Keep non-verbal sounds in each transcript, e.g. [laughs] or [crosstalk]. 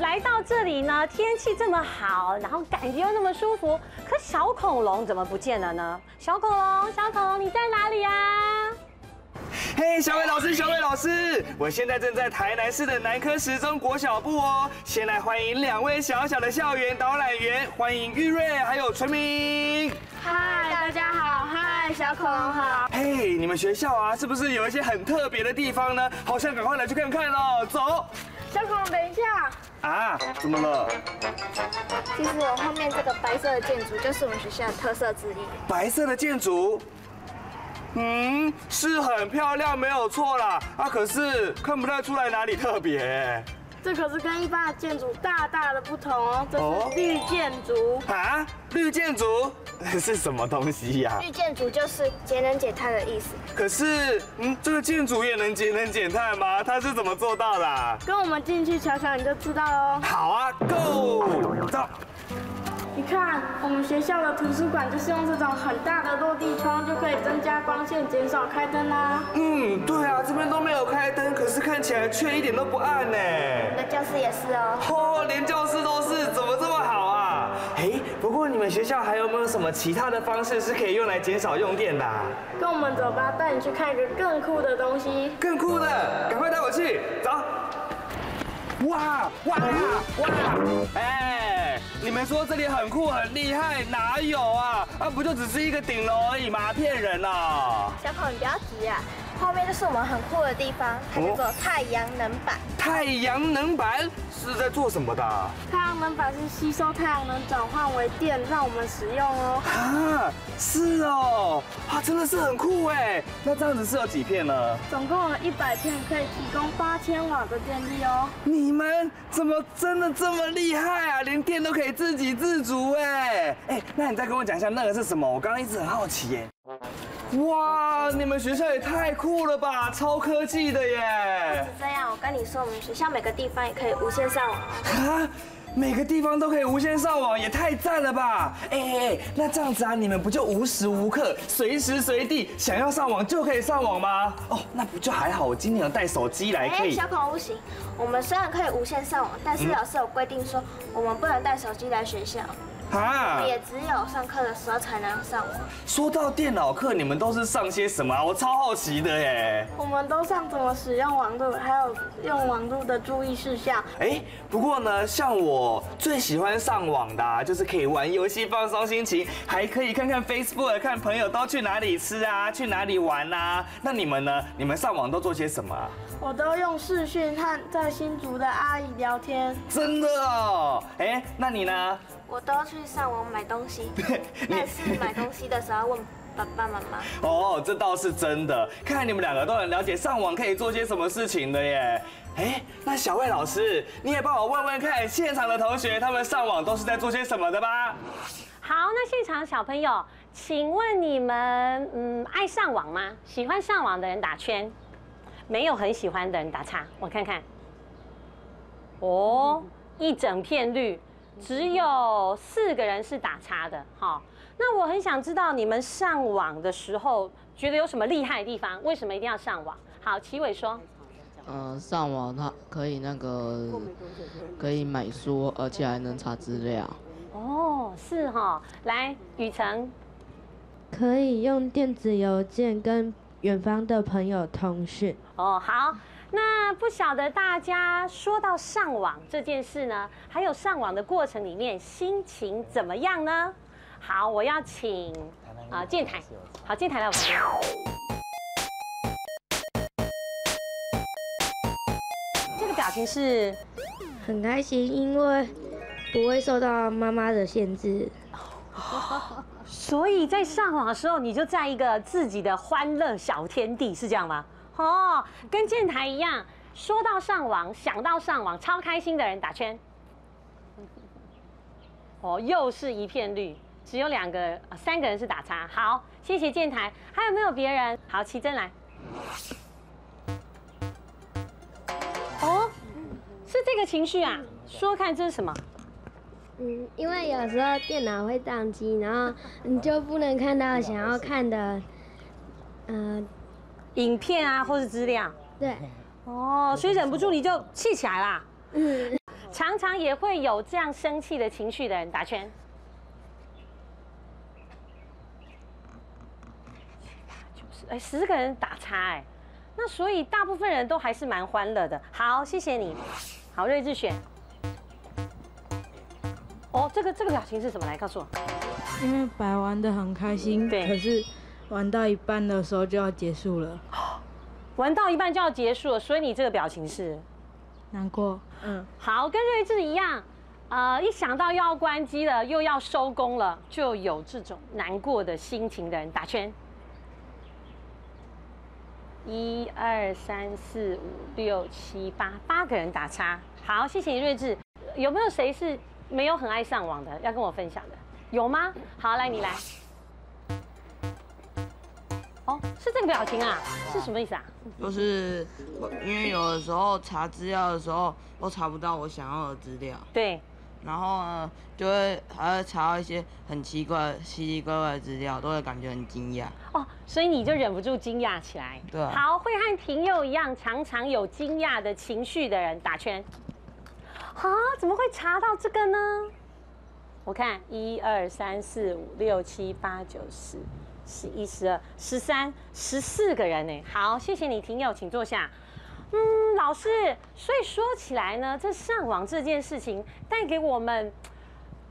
来到这里呢，天气这么好，然后感觉又那么舒服，可小恐龙怎么不见了呢？小恐龙，小恐龙，你在哪里啊？嘿，小伟老师，小伟老师，我现在正在台南市的南科十中国小部哦。先来欢迎两位小小的校园导览员，欢迎玉瑞还有纯明。嗨，大家好，嗨，小恐龙好。嘿，你们学校啊，是不是有一些很特别的地方呢？好像赶快来去看看喽，走。等一下，啊，怎么了？其实我后面这个白色的建筑就是我们学校的特色之一。白色的建筑。嗯，是很漂亮，没有错啦。啊，可是看不太出来哪里特别。这可是跟一般的建筑大大的不同哦，这是绿建筑。啊，绿建筑 [laughs] 是什么东西呀、绿建筑就是节能减碳的意思。可是，嗯，这个建筑也能节能减碳吗？它是怎么做到的啊、跟我们进去瞧瞧你就知道哦。好啊，Go，走。你看，我们学校的图书馆就是用这种很大的落地窗，就可以增加光线，减少开灯啦。嗯，对啊，这边都没有开灯，可是看起来却一点都不暗呢。我的教室也是哦。哦，连教室都是，怎么这么好啊？嘿，不过你们学校还有没有什么其他的方式是可以用来减少用电的啊、跟我们走吧，带你去看一个更酷的东西。更酷的，赶快带我去，走。哇哇哇！哎，你们说这里很酷很厉害，哪有啊？啊，不就只是一个顶楼而已嘛，骗人哦！小孔，你不要急啊，后面就是我们很酷的地方，它叫做太阳能板。太阳能板是在做什么的啊？太阳能板是吸收太阳能转换为电，让我们使用哦。啊，是哦，啊，真的是很酷哎。那这样子是有几片呢？总共有一百片，可以提供八千瓦的电力哦。你们怎么真的这么厉害啊？连电都可以自给自足哎！哎，那你再跟我讲一下那个是什么？我刚刚一直很好奇耶。哇，你们学校也太酷了吧，超科技的耶！是这样，我跟你说，我们学校每个地方也可以无线上网。啊，每个地方都可以无线上网，也太赞了吧！哎哎哎，那这样子啊，你们不就无时无刻、随时随地想要上网就可以上网吗？哦，那不就还好？我今天有带手机来，可以。小孔不行，我们虽然可以无线上网，但是老师有规定说，我们不能带手机来学校，啊也只有上课的时候才能上网。说到电脑课，你们都是上些什么啊？我超好奇的耶。我们都上怎么使用网络，还有用网络的注意事项。哎，不过呢，像我最喜欢上网的、啊，就是可以玩游戏放松心情，还可以看看 Facebook，看朋友都去哪里吃啊，去哪里玩啊。那你们呢？你们上网都做些什么啊？我都用视讯和在新竹的阿姨聊天，真的哦。哎，那你呢？我都要去上网买东西，[laughs] 你但是买东西的时候问爸爸妈妈。[laughs] 哦，这倒是真的。看来你们两个都很了解上网可以做些什么事情的耶。哎，那小魏老师，你也帮我问问看，现场的同学他们上网都是在做些什么的吧？好，那现场小朋友，请问你们嗯爱上网吗？喜欢上网的人打圈，没有很喜欢的人打叉，我看看。哦，一整片绿，只有四个人是打叉的。好，那我很想知道你们上网的时候觉得有什么厉害的地方？为什么一定要上网？好，齐伟说。呃，上网它可以那个可以买书，而且还能查资料。哦，是哈、来，雨辰，可以用电子邮件跟远方的朋友通讯。哦，好，那不晓得大家说到上网这件事呢，还有上网的过程里面心情怎么样呢？好，我要请啊建台，好，建台来我旁边。这个表情是很开心，因为不会受到妈妈的限制。[laughs] 所以在上网的时候，你就在一个自己的欢乐小天地，是这样吗？哦，跟建台一样，说到上网，想到上网，超开心的人打圈。[laughs] 哦，又是一片绿，只有两个、三个人是打叉。好，谢谢建台，还有没有别人？好，奇珍来。哦，是这个情绪啊，说看这是什么？嗯，因为有时候电脑会宕机，然后你就不能看到想要看的，呃，影片啊，或是资料。对，哦，所以忍不住你就气起来啦。嗯，常常也会有这样生气的情绪的人打圈。就是哎，十个人打叉哎，那所以大部分人都还是蛮欢乐的。好，谢谢你。好，睿智选。哦，这个这个表情是什么？来告诉我。因为白玩的很开心，对可是玩到一半的时候就要结束了，[gasps] 玩到一半就要结束了，所以你这个表情是难过。嗯，好，跟睿智一样，呃，一想到又要关机了，又要收工了，就有这种难过的心情的人打圈。一二三四五六七八，八个人打叉。好，谢谢你睿智。有没有谁是没有很爱上网的，要跟我分享的？有吗？好，来你来。哦，是这个表情啊？是什么意思啊？就是因为有的时候查资料的时候都查不到我想要的资料，对，然后呢就会还会查到一些很奇怪、奇奇怪怪的资料，都会感觉很惊讶。哦，所以你就忍不住惊讶起来。对啊好，会和平佑一样，常常有惊讶的情绪的人打圈。啊，怎么会查到这个呢？我看一二三四五六七八九十十一十二十三十四个人呢。好，谢谢你，平佑，请坐下。嗯，老师，所以说起来呢，这上网这件事情带给我们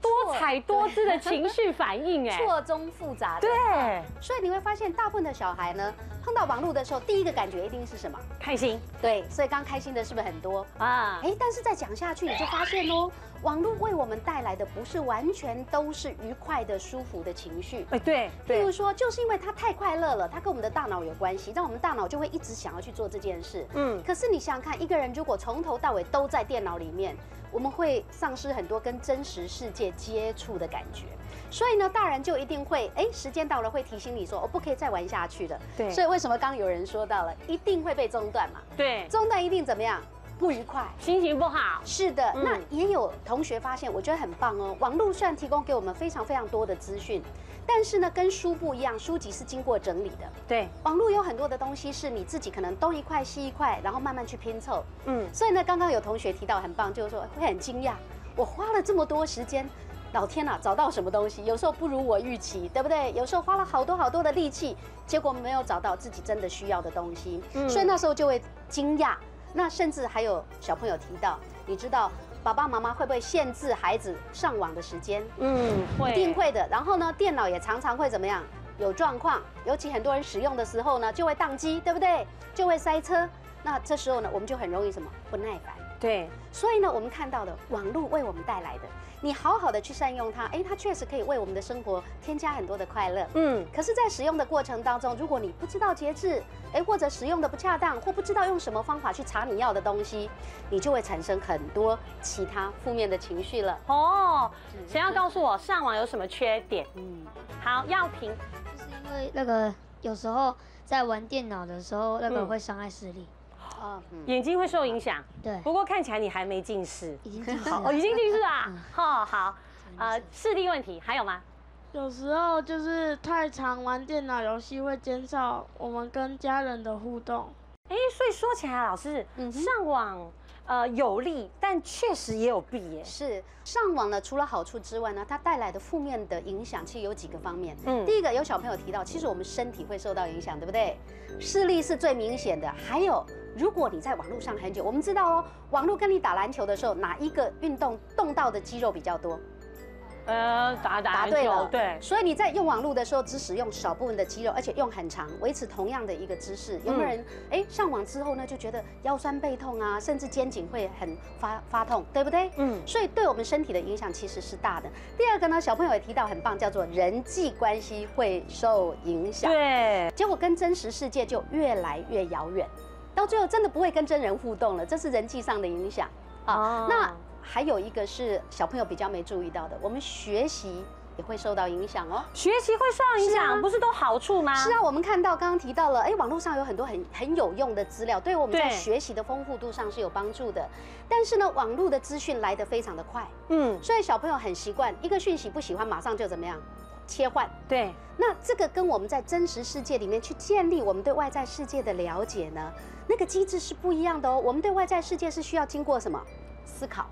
多彩多姿的情绪反应，哎，错综复杂的。对，所以你会发现，大部分的小孩呢，碰到网络的时候，第一个感觉一定是什么？开心对，所以刚刚开心的是不是很多？啊。哎，但是再讲下去，你就发现哦，网络为我们带来的不是完全都是愉快的、舒服的情绪。哎，对譬如说，就是因为它太快乐了，它跟我们的大脑有关系，让我们大脑就会一直想要去做这件事。嗯，可是你想想看，一个人如果从头到尾都在电脑里面，我们会丧失很多跟真实世界接触的感觉。所以呢，大人就一定会，哎，时间到了会提醒你说，我、不可以再玩下去了。对所以为什么刚刚有人说到了，一定会被中断嘛？对，中断一定怎么样？不愉快。心情不好，是的，嗯那也有同学发现，我觉得很棒哦。网络虽然提供给我们非常非常多的资讯，但是呢，跟书不一样，书籍是经过整理的。对，网络有很多的东西是你自己可能东一块西一块，然后慢慢去拼凑。嗯，所以呢，刚刚有同学提到很棒，就是说会很惊讶，我花了这么多时间，老天呐、找到什么东西，有时候不如我预期，对不对？有时候花了好多好多的力气，结果没有找到自己真的需要的东西，嗯所以那时候就会惊讶。那甚至还有小朋友提到，你知道爸爸妈妈会不会限制孩子上网的时间？嗯，会，一定会的。然后呢，电脑也常常会怎么样？有状况，尤其很多人使用的时候呢，就会宕机，对不对？就会塞车。那这时候呢，我们就很容易什么不耐烦。对，所以呢，我们看到的网络为我们带来的，你好好的去善用它，哎，它确实可以为我们的生活添加很多的快乐。嗯，可是，在使用的过程当中，如果你不知道节制，哎，或者使用的不恰当，或不知道用什么方法去查你要的东西，你就会产生很多其他负面的情绪了。哦，谁要告诉我上网有什么缺点？嗯，好，药品，就是因为那个有时候在玩电脑的时候，那个嗯会伤害视力。啊，嗯，眼睛会受影响，对，不过看起来你还没近视，已经近视哦，了。已经近视啊哦，好好，呃，视力问题还有吗？有时候就是太常玩电脑游戏会减少我们跟家人的互动。哎，所以说起来，老师，嗯上网呃有利，但确实也有弊耶。是上网呢，除了好处之外呢，它带来的负面的影响其实有几个方面。嗯第一个有小朋友提到，其实我们身体会受到影响，对不对？视力是最明显的。还有，如果你在网络上很久，我们知道哦，网络跟你打篮球的时候，哪一个运动动到的肌肉比较多？呃，打打篮球答对了，对，所以你在用网络的时候，只使用少部分的肌肉，而且用很长，维持同样的一个姿势。有没有人哎、上网之后呢，就觉得腰酸背痛啊，甚至肩颈会很发发痛，对不对？嗯，所以对我们身体的影响其实是大的。第二个呢，小朋友也提到很棒，叫做人际关系会受影响，对，结果跟真实世界就越来越遥远，到最后真的不会跟真人互动了，这是人际上的影响哦啊。那还有一个是小朋友比较没注意到的，我们学习也会受到影响哦。学习会受到影是啊响，不是都好处吗？是啊，我们看到刚刚提到了，哎，网络上有很多很很有用的资料，对我们在学习的丰富度上是有帮助的。但是呢，网络的资讯来得非常的快，嗯，所以小朋友很习惯一个讯息不喜欢，马上就怎么样切换。对，那这个跟我们在真实世界里面去建立我们对外在世界的了解呢，那个机制是不一样的哦。我们对外在世界是需要经过什么思考？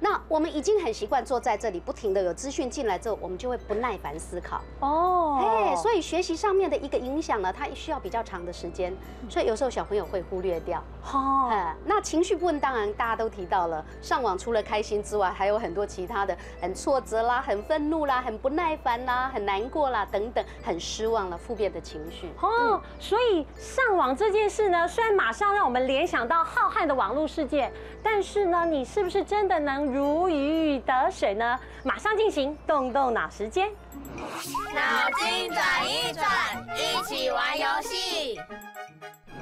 那我们已经很习惯坐在这里，不停的有资讯进来之后，我们就会不耐烦思考。哦，哎，所以学习上面的一个影响呢，它需要比较长的时间，所以有时候小朋友会忽略掉。哦，哎，那情绪部分当然大家都提到了，上网除了开心之外，还有很多其他的，很挫折啦，很愤怒啦，很不耐烦啦，很难过啦，等等，很失望了，负面的情绪。哦，所以上网这件事呢，虽然马上让我们联想到浩瀚的网络世界，但是呢，你是不是真的能如鱼得水呢？马上进行动动脑时间。脑筋转一转，一起玩游戏。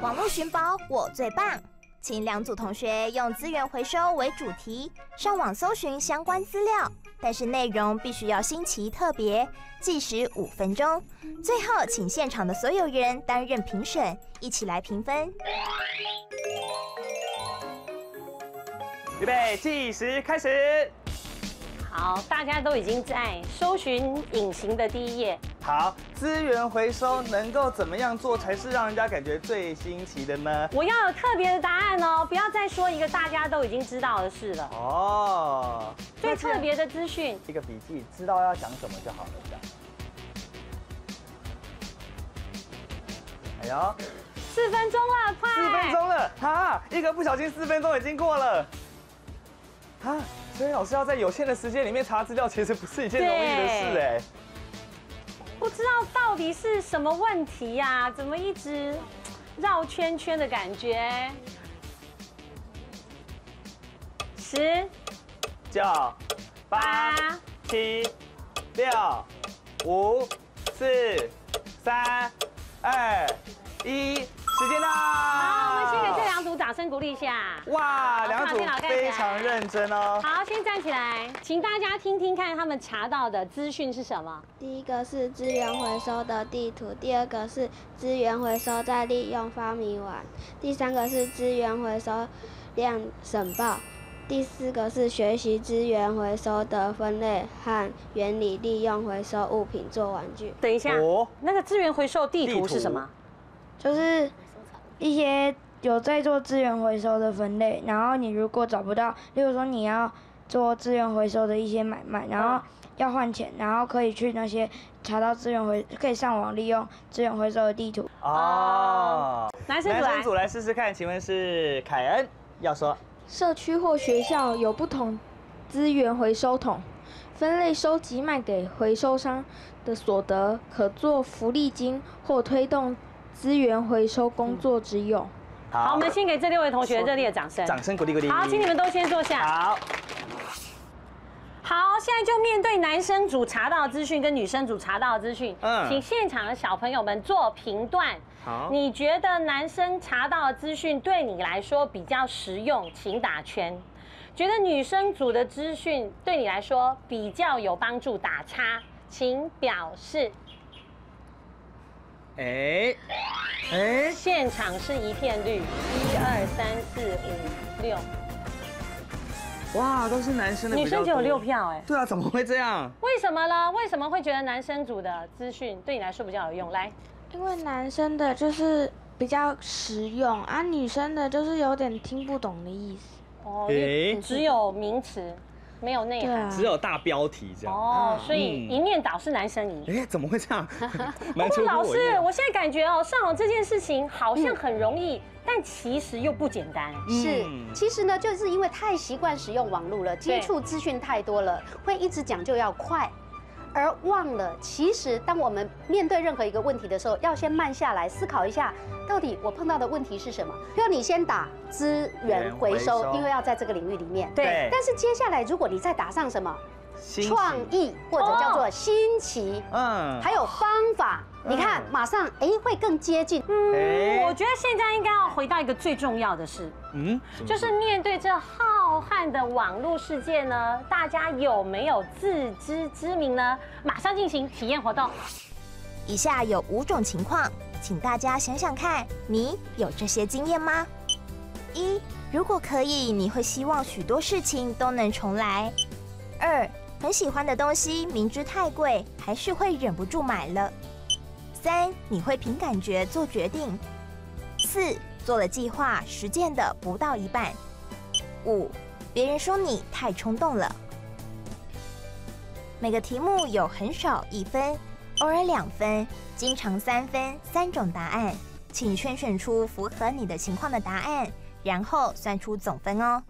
网络寻宝我最棒，请两组同学用资源回收为主题，上网搜寻相关资料，但是内容必须要新奇特别，计时五分钟。最后，请现场的所有人担任评审，一起来评分。预备，计时开始。好，大家都已经在搜寻隐形的第一页。好，资源回收能够怎么样做才是让人家感觉最新奇的呢？我要有特别的答案哦，不要再说一个大家都已经知道的事了。哦，最特别的资讯，一个笔记，知道要讲什么就好了，这样。哎呦，四分钟了，快！四分钟了，哈，一个不小心四分钟已经过了，哈，所以老师要在有限的时间里面查资料，其实不是一件容易的事哎。不知道到底是什么问题呀、怎么一直绕圈圈的感觉？十、九、八、七、六、五、四、三、二、一，时间到！声鼓励一下。哇，两组非常认真哦。好，先站起来，请大家听听看他们查到的资讯是什么。第一个是资源回收的地图，第二个是资源回收再利用发明网，第三个是资源回收量申报，第四个是学习资源回收的分类和原理，利用回收物品做玩具。等一下，哦那个资源回收地图是什么？就是一些有在做资源回收的分类，然后你如果找不到，例如说你要做资源回收的一些买卖，然后要换钱，然后可以去那些查到资源回，可以上网利用资源回收的地图。哦，男生组来男生组来试试看，请问是凯恩要说。社区或学校有不同资源回收桶，分类收集卖给回收商的所得，可做福利金或推动资源回收工作之用。好，我们先给这六位同学热烈的掌声。掌声鼓励鼓励。好，请你们都先坐下。好。好，现在就面对男生组查到的资讯跟女生组查到的资讯，嗯请现场的小朋友们做评断。好你觉得男生查到的资讯对你来说比较实用，请打圈；觉得女生组的资讯对你来说比较有帮助，打叉，请表示。哎，哎，现场是一片绿，一二三四五六，哇，都是男生的。女生只有六票哎。对啊，怎么会这样？为什么呢？为什么会觉得男生组的资讯对你来说比较有用？来，因为男生的就是比较实用啊，女生的就是有点听不懂的意思。哦，只有名词，没有内涵。只有大标题这样。哦，所以嗯一面倒是男生赢。哎，怎么会这样？不 [laughs] 蛮出乎过老师，我现在感觉哦，上网这件事情好像很容易，但其实又不简单。是嗯，其实呢，就是因为太习惯使用网络了，接触资讯太多了，会一直讲究要快，而忘了其实当我们面对任何一个问题的时候，要先慢下来思考一下，到底我碰到的问题是什么。比如你先打资源回回收，因为要在这个领域里面。对。但是接下来如果你再打上什么创意或者叫做新奇，嗯，还有方法，你看马上哎会更接近。嗯。我觉得现在应该要回到一个最重要的事，嗯，就是面对这浩浩瀚的网络世界呢，大家有没有自知之明呢？马上进行体验活动。以下有五种情况，请大家想想看，你有这些经验吗？一，如果可以，你会希望许多事情都能重来。二，很喜欢的东西，明知太贵，还是会忍不住买了。三，你会凭感觉做决定。四，做了计划，实践的不到一半。五，别人说你太冲动了。每个题目有很少一分，偶尔两分，经常三分，三种答案，请圈选出符合你的情况的答案，然后算出总分哦。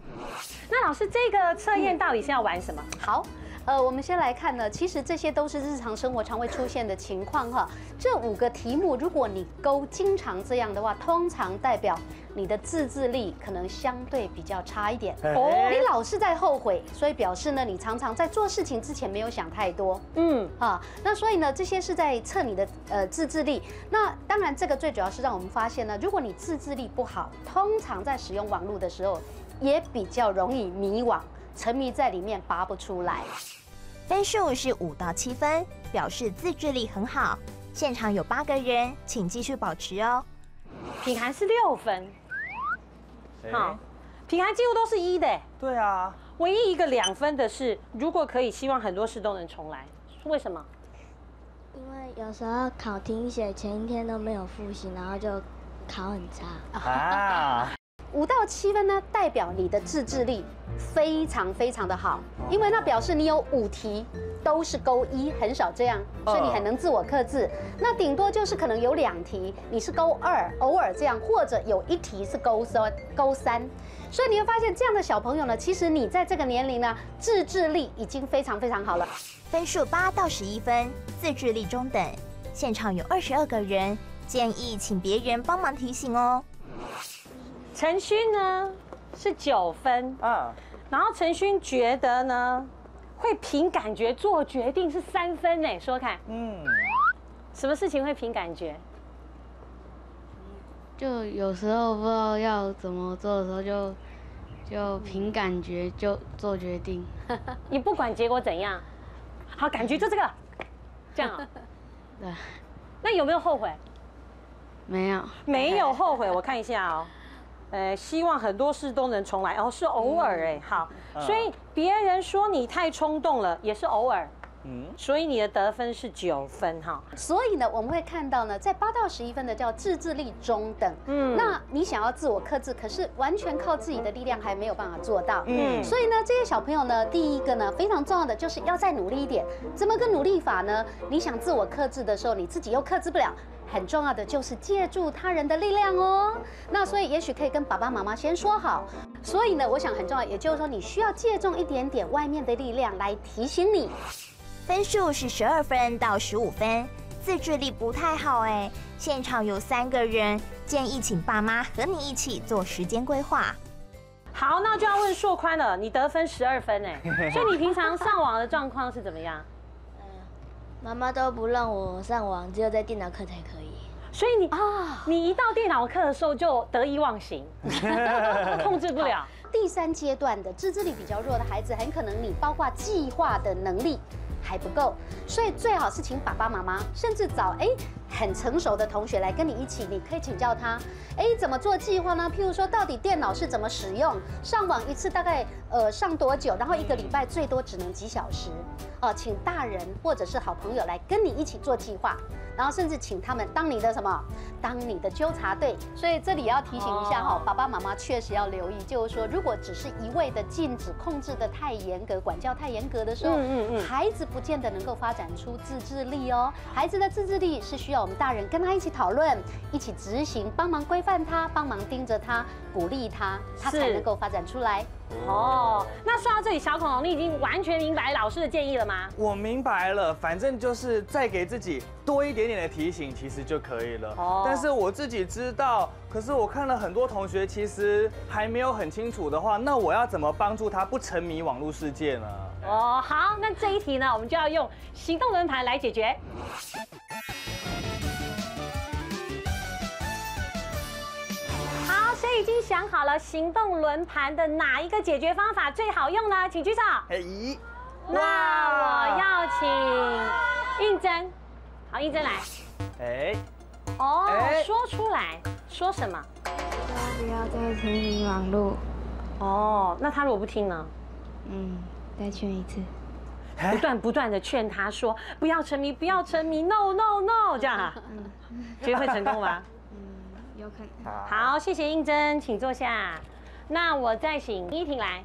那老师，这个测验到底是要玩什么？好。呃，我们先来看呢，其实这些都是日常生活常会出现的情况哈。这五个题目，如果你勾经常这样的话，通常代表你的自制力可能相对比较差一点。哦，你老是在后悔，所以表示呢，你常常在做事情之前没有想太多。嗯，啊，那所以呢，这些是在测你的呃自制力。那当然，这个最主要是让我们发现呢，如果你自制力不好，通常在使用网络的时候，也比较容易迷惘，沉迷在里面拔不出来。分数是五到七分，表示自制力很好。现场有八个人，请继续保持哦。品涵是六分，好，平安几乎都是一的。对啊，唯一一个两分的是，如果可以，希望很多事都能重来。为什么？因为有时候考听写前一天都没有复习，然后就考很差。啊。五到七分呢，代表你的自制力非常非常的好，因为那表示你有五题都是勾一，很少这样，所以你很能自我克制。那顶多就是可能有两题你是勾二，偶尔这样，或者有一题是勾三，勾三。所以你会发现这样的小朋友呢，其实你在这个年龄呢，自制力已经非常非常好了。分数八到十一分，自制力中等。现场有二十二个人，建议请别人帮忙提醒哦。陈勋呢是九分，嗯，然后陈勋觉得呢会凭感觉做决定是三分呢，说看，嗯，什么事情会凭感觉？就有时候不知道要怎么做的时候，就就凭感觉就做决定，[laughs] 你不管结果怎样，好，感觉就这个，这样，[laughs] 对，那有没有后悔？没有，没有后悔，我看一下哦。呃，希望很多事都能重来，哦，是偶尔哎，好，所以别人说你太冲动了，也是偶尔，嗯，所以你的得分是九分哈。所以呢，我们会看到呢，在八到十一分的叫自制力中等，嗯，那你想要自我克制，可是完全靠自己的力量还没有办法做到，嗯，所以呢，这些小朋友呢，第一个呢，非常重要的就是要再努力一点，怎么个努力法呢？你想自我克制的时候，你自己又克制不了。很重要的就是借助他人的力量哦。那所以也许可以跟爸爸妈妈先说好。所以呢，我想很重要，也就是说你需要借重一点点外面的力量来提醒你。分数是十二分到十五分，自制力不太好哎。现场有三个人，建议请爸妈和你一起做时间规划。好，那就要问硕宽了，你得分十二分哎，[laughs] 所以你平常上网的状况是怎么样？妈妈都不让我上网，只有在电脑课才可以。所以你啊，你一到电脑课的时候就得意忘形，[laughs] 控制不了。第三阶段的自制力比较弱的孩子，很可能你包括计划的能力。还不够，所以最好是请爸爸妈妈，甚至找哎很成熟的同学来跟你一起，你可以请教他，哎怎么做计划呢？譬如说到底电脑是怎么使用，上网一次大概呃上多久，然后一个礼拜最多只能几小时，哦，请大人或者是好朋友来跟你一起做计划。然后甚至请他们当你的什么，当你的纠察队。所以这里要提醒一下哈，爸爸妈妈确实要留意，就是说，如果只是一味的禁止、控制的太严格、管教太严格的时候，嗯嗯孩子不见得能够发展出自制力哦。孩子的自制力是需要我们大人跟他一起讨论、一起执行、帮忙规范他、帮忙盯着他、鼓励他，他才能够发展出来。哦，那说到这里，小恐龙，你已经完全明白老师的建议了吗？我明白了，反正就是再给自己多一点点的提醒，其实就可以了。哦，但是我自己知道，可是我看了很多同学，其实还没有很清楚的话，那我要怎么帮助他不沉迷网络世界呢？哦，好，那这一题呢，我们就要用行动轮盘来解决。谁已经想好了行动轮盘的哪一个解决方法最好用呢？请举手。嘿，那我要请应真，好，应真来。哎，哦哎，说出来，说什么？不要再沉迷网络。哦，那他如果不听呢？嗯，再劝一次。不断不断的劝他说不要沉迷，不要沉迷，no no no，这样啊？觉得会成功吗？有可能。好，谢谢应真，请坐下。那我再请依婷来。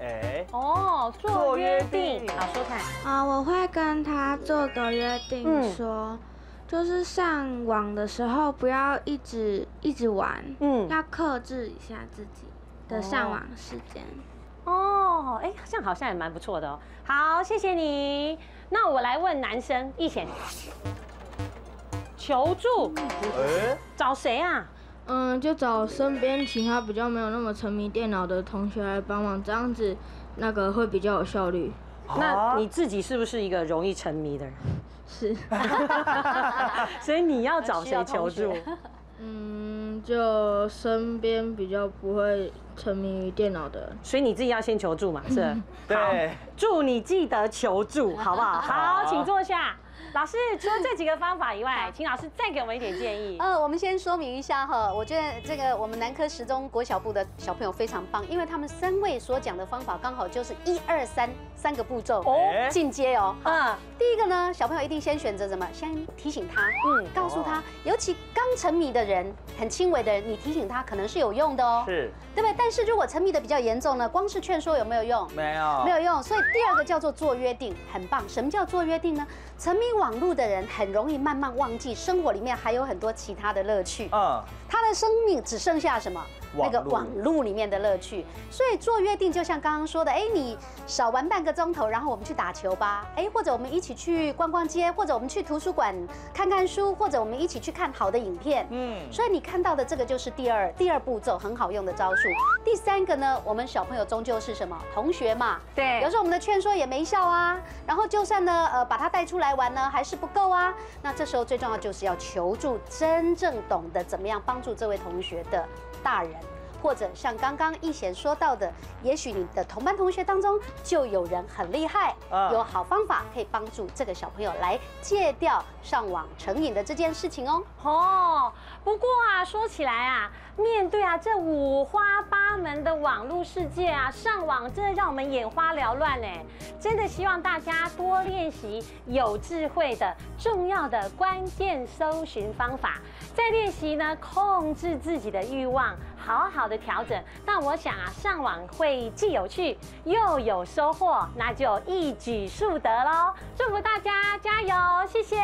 哎，哦，做约定，好说看。啊，我会跟他做个约定，嗯说，就是上网的时候不要一直一直玩，嗯，要克制一下自己的上网时间。哦，哎，这样好像也蛮不错的哦。好，谢谢你。那我来问男生易贤，求助，哎，找谁啊？嗯，就找身边其他比较没有那么沉迷电脑的同学来帮忙，这样子那个会比较有效率。那你自己是不是一个容易沉迷的人？是，[laughs] [laughs] 所以你要找谁求助？嗯，就身边比较不会沉迷于电脑的。所以你自己要先求助嘛，是？[laughs] 对，祝你记得求助，好不好？好，请坐下。老师，除了这几个方法以外，请老师再给我们一点建议。呃，我们先说明一下哈，我觉得这个我们南科十中国小部的小朋友非常棒，因为他们三位所讲的方法刚好就是一二三三个步骤哦，进阶哦。嗯，第一个呢，小朋友一定先选择什么？先提醒他，嗯，告诉他，尤其刚沉迷的人，很轻微的人，你提醒他可能是有用的哦，是，对不对？但是如果沉迷的比较严重呢，光是劝说有没有用？没有，没有用。所以第二个叫做做约定，很棒。什么叫做约定呢？沉迷网络的人很容易慢慢忘记生活里面还有很多其他的乐趣。嗯，他的生命只剩下什么？那个网络里面的乐趣。所以做约定，就像刚刚说的，哎，你少玩半个钟头，然后我们去打球吧，哎，或者我们一起去逛逛街，或者我们去图书馆看看书，或者我们一起去看好的影片。嗯，所以你看到的这个就是第二第二步骤很好用的招数。第三个呢，我们小朋友终究是什么？同学嘛，对，有时候我们的劝说也没效啊，然后就算呢，呃，把他带出来玩呢，还是不够啊。那这时候最重要就是要求助真正懂得怎么样帮助这位同学的大人。或者像刚刚易贤说到的，也许你的同班同学当中就有人很厉害，有好方法可以帮助这个小朋友来戒掉上网成瘾的这件事情哦。哦，不过啊，说起来啊，面对啊这五花八门的网络世界啊，上网真的让我们眼花缭乱嘞。真的希望大家多练习有智慧的重要的关键搜寻方法，再练习呢控制自己的欲望。好好的调整，但我想啊，上网会既有趣又有收获，那就一举数得喽！祝福大家加油，谢谢。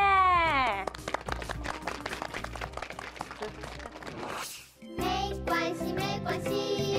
没关系没关系。